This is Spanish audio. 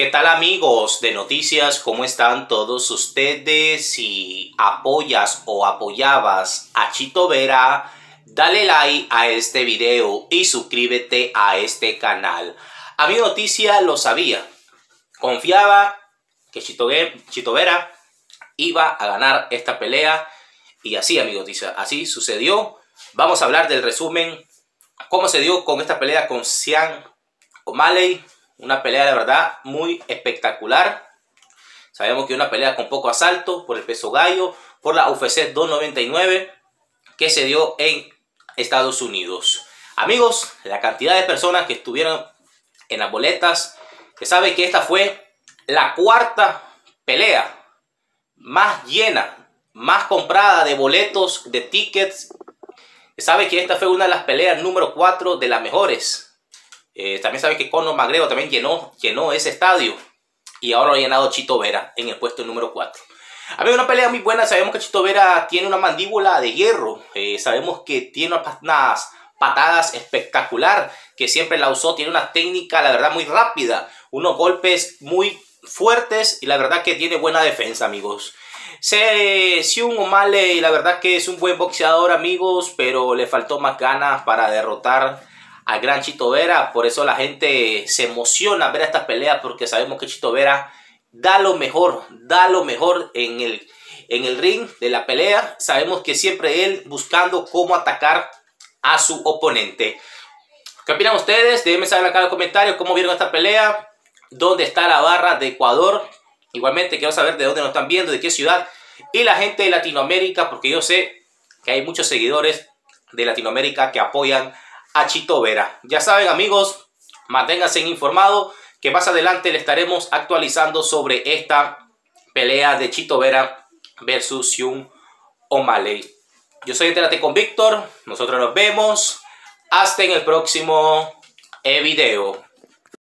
amigos de noticias, ¿cómo están todos ustedes? Si apoyas o apoyabas a Chito Vera, dale like a este video y suscríbete a este canal. A mi noticia lo sabía, confiaba que Chito, Chito Vera iba a ganar esta pelea y así, amigos, noticia, así sucedió. Vamos a hablar del resumen, cómo se dio con esta pelea con Sean O'Malley una pelea de verdad muy espectacular. Sabemos que una pelea con poco asalto por el peso gallo, por la UFC 299 que se dio en Estados Unidos. Amigos, la cantidad de personas que estuvieron en las boletas, que sabe que esta fue la cuarta pelea más llena, más comprada de boletos, de tickets. Que sabe que esta fue una de las peleas número 4 de las mejores eh, también sabe que Conor McGregor también llenó, llenó ese estadio. Y ahora lo ha llenado Chito Vera en el puesto número 4. Ha habido una pelea muy buena. Sabemos que Chito Vera tiene una mandíbula de hierro. Eh, sabemos que tiene unas patadas espectacular. Que siempre la usó. Tiene una técnica, la verdad, muy rápida. Unos golpes muy fuertes. Y la verdad que tiene buena defensa, amigos. Se, un O'Malley, la verdad que es un buen boxeador, amigos. Pero le faltó más ganas para derrotar al gran Chito Vera. Por eso la gente se emociona ver esta pelea porque sabemos que Chito Vera da lo mejor, da lo mejor en el, en el ring de la pelea. Sabemos que siempre él buscando cómo atacar a su oponente. ¿Qué opinan ustedes? Déjenme saber acá en los comentarios cómo vieron esta pelea. ¿Dónde está la barra de Ecuador? Igualmente quiero saber de dónde nos están viendo, de qué ciudad. Y la gente de Latinoamérica, porque yo sé que hay muchos seguidores de Latinoamérica que apoyan a Chito Vera. Ya saben amigos, manténganse informados que más adelante le estaremos actualizando sobre esta pelea de Chito Vera versus Yun O'Malley. Yo soy Entérate con Víctor, nosotros nos vemos hasta en el próximo video.